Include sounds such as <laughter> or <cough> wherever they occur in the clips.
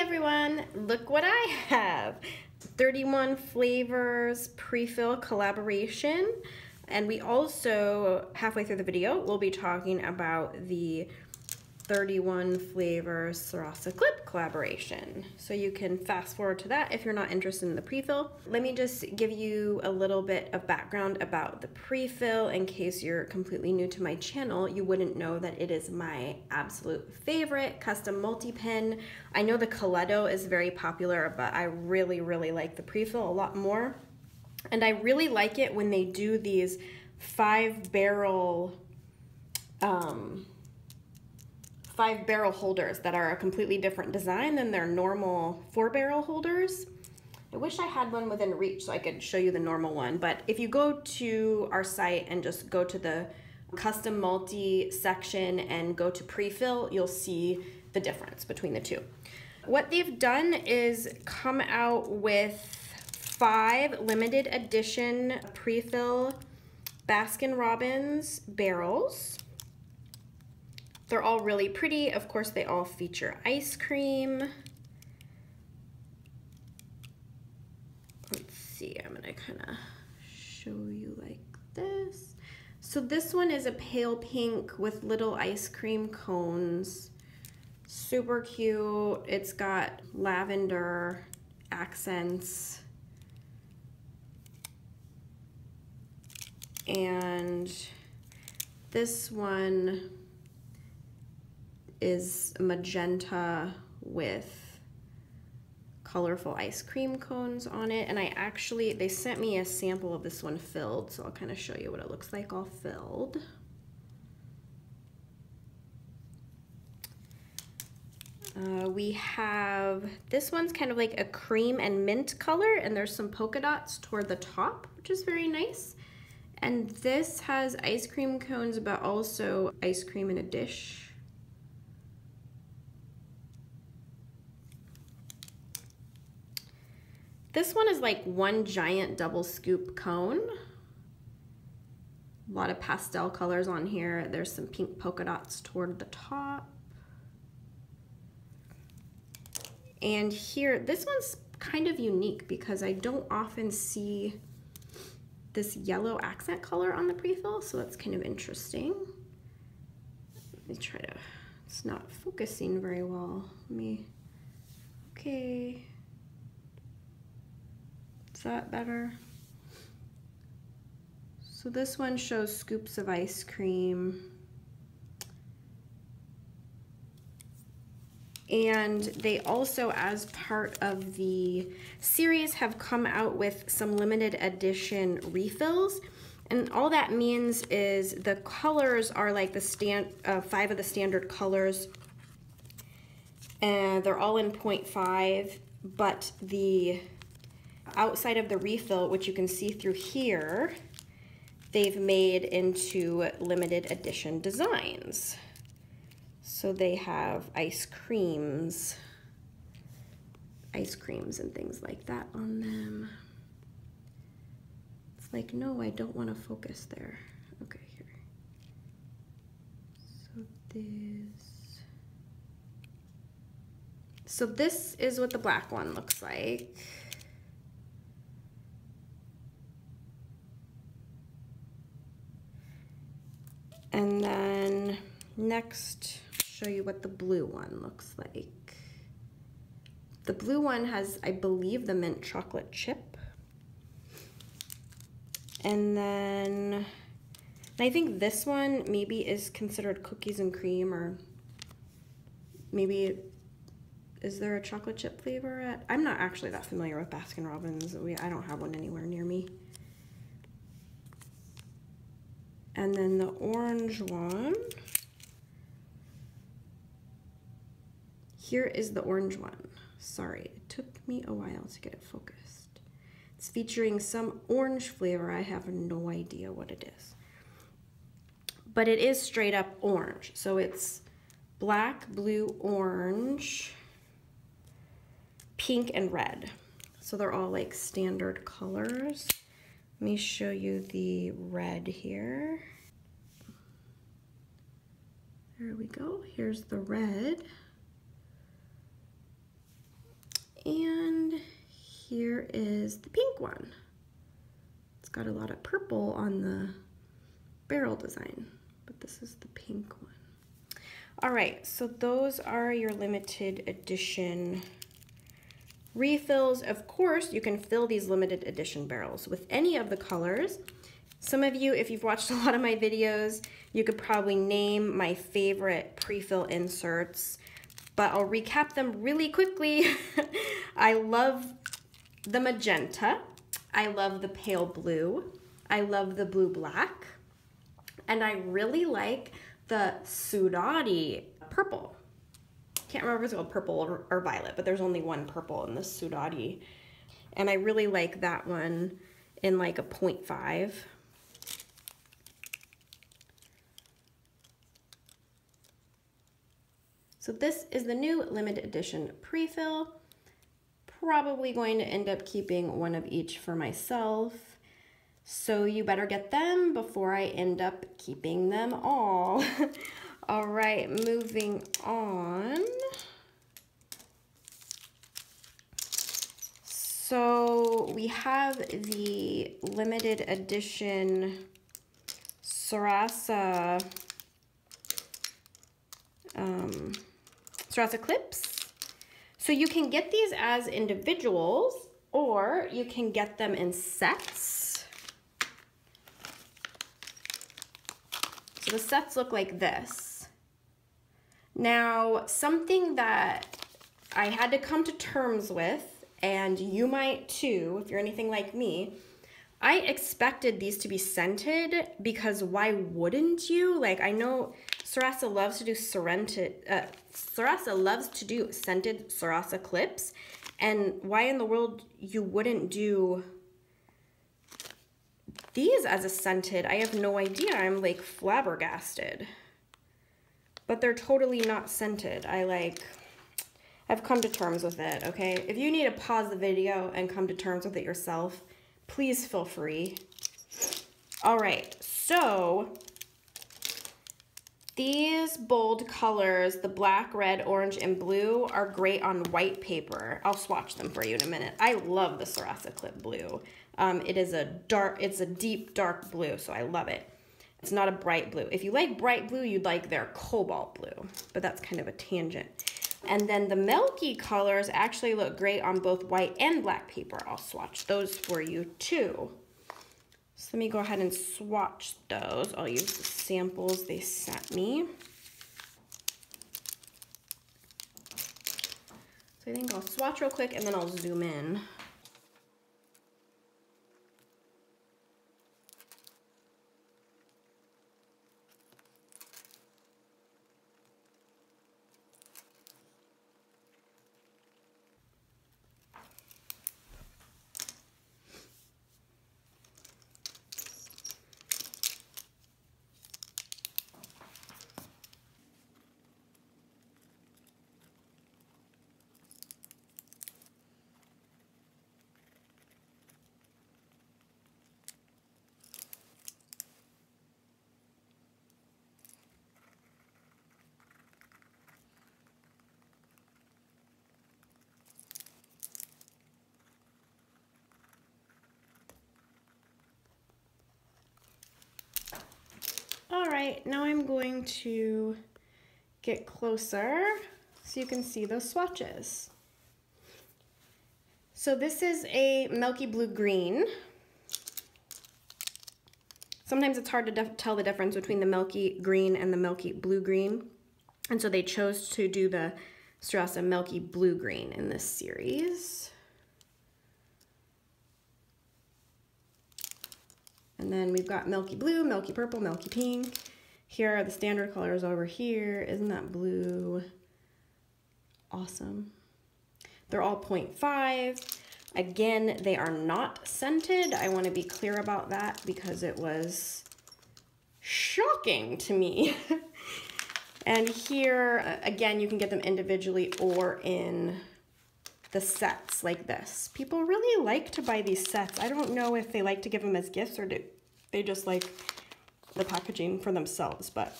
everyone, look what I have. 31 flavors pre-fill collaboration. And we also, halfway through the video, we'll be talking about the 31 flavors Sarasa Clip collaboration. So you can fast forward to that if you're not interested in the pre-fill. Let me just give you a little bit of background about the pre-fill in case you're completely new to my channel. You wouldn't know that it is my absolute favorite custom multi-pen. I know the Coleto is very popular, but I really, really like the pre-fill a lot more. And I really like it when they do these five barrel um, five barrel holders that are a completely different design than their normal four barrel holders. I wish I had one within reach so I could show you the normal one, but if you go to our site and just go to the custom multi section and go to pre-fill, you'll see the difference between the two. What they've done is come out with five limited edition pre-fill Baskin Robbins barrels. They're all really pretty. Of course, they all feature ice cream. Let's see, I'm gonna kind of show you like this. So this one is a pale pink with little ice cream cones. Super cute. It's got lavender accents. And this one is magenta with colorful ice cream cones on it. And I actually, they sent me a sample of this one filled, so I'll kind of show you what it looks like all filled. Uh, we have, this one's kind of like a cream and mint color and there's some polka dots toward the top, which is very nice. And this has ice cream cones, but also ice cream in a dish. This one is like one giant double scoop cone. A lot of pastel colors on here. There's some pink polka dots toward the top. And here, this one's kind of unique because I don't often see this yellow accent color on the pre-fill, so that's kind of interesting. Let me try to, it's not focusing very well. Let me, okay. Is that better? So this one shows scoops of ice cream. And they also, as part of the series, have come out with some limited edition refills. And all that means is the colors are like the stand, uh, five of the standard colors. And they're all in 0.5, but the outside of the refill, which you can see through here, they've made into limited edition designs. So they have ice creams, ice creams and things like that on them. It's like, no, I don't want to focus there. Okay, here. So this. So this is what the black one looks like. And then next, show you what the blue one looks like. The blue one has, I believe, the mint chocolate chip. And then, and I think this one maybe is considered cookies and cream or maybe, is there a chocolate chip flavor at? I'm not actually that familiar with Baskin Robbins. We, I don't have one anywhere near me. And then the orange one. Here is the orange one. Sorry, it took me a while to get it focused. It's featuring some orange flavor. I have no idea what it is. But it is straight up orange. So it's black, blue, orange, pink, and red. So they're all like standard colors. Let me show you the red here. There we go. Here's the red. And here is the pink one. It's got a lot of purple on the barrel design, but this is the pink one. All right, so those are your limited edition refills. Of course, you can fill these limited edition barrels with any of the colors. Some of you, if you've watched <laughs> a lot of my videos, you could probably name my favorite pre-fill inserts, but I'll recap them really quickly. <laughs> I love the magenta. I love the pale blue. I love the blue black. And I really like the Surari purple. Can't remember if it's called purple or, or violet, but there's only one purple in the Surari. And I really like that one in like a 0.5. So this is the new limited edition pre-fill. Probably going to end up keeping one of each for myself. So you better get them before I end up keeping them all. <laughs> all right, moving on. So we have the limited edition Sarasa um, Sarasa clips. So you can get these as individuals or you can get them in sets. So the sets look like this. Now, something that I had to come to terms with, and you might too, if you're anything like me, I expected these to be scented because why wouldn't you? Like I know Sarasa loves to do scented, uh, Sarasa loves to do scented Sarasa clips. And why in the world you wouldn't do these as a scented, I have no idea. I'm like flabbergasted. But they're totally not scented. I like, I've come to terms with it, okay? If you need to pause the video and come to terms with it yourself, please feel free. All right, so these bold colors, the black, red, orange, and blue, are great on white paper. I'll swatch them for you in a minute. I love the Sarasa Clip blue. Um, it is a dark, it's a deep dark blue, so I love it. It's not a bright blue. If you like bright blue, you'd like their cobalt blue, but that's kind of a tangent. And then the milky colors actually look great on both white and black paper. I'll swatch those for you too. So let me go ahead and swatch those. I'll use the samples they sent me. So I think I'll swatch real quick and then I'll zoom in. Right, now I'm going to get closer so you can see those swatches. So this is a milky blue green. Sometimes it's hard to tell the difference between the milky green and the milky blue green. And so they chose to do the Sarasa milky blue green in this series. And then we've got milky blue, milky purple, milky pink. Here are the standard colors over here. Isn't that blue? Awesome. They're all 0.5. Again, they are not scented. I want to be clear about that because it was shocking to me. <laughs> and here, uh, again, you can get them individually or in the sets like this. People really like to buy these sets. I don't know if they like to give them as gifts or do they just like the packaging for themselves, but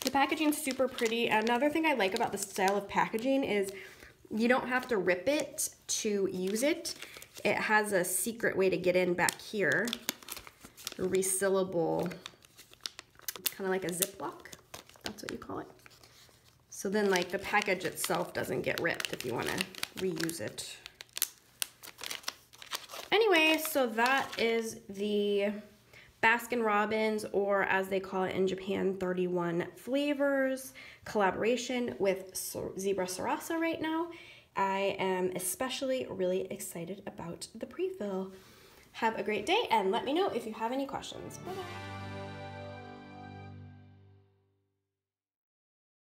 the packaging's super pretty. Another thing I like about the style of packaging is You don't have to rip it to use it. It has a secret way to get in back here. Resealable, kind of like a Ziploc. That's what you call it. So then like the package itself doesn't get ripped if you want to reuse it. Anyway, so that is the Baskin Robbins, or as they call it in Japan, 31 flavors collaboration with Zebra Sarasa right now. I am especially really excited about the pre-fill. Have a great day and let me know if you have any questions. Bye-bye.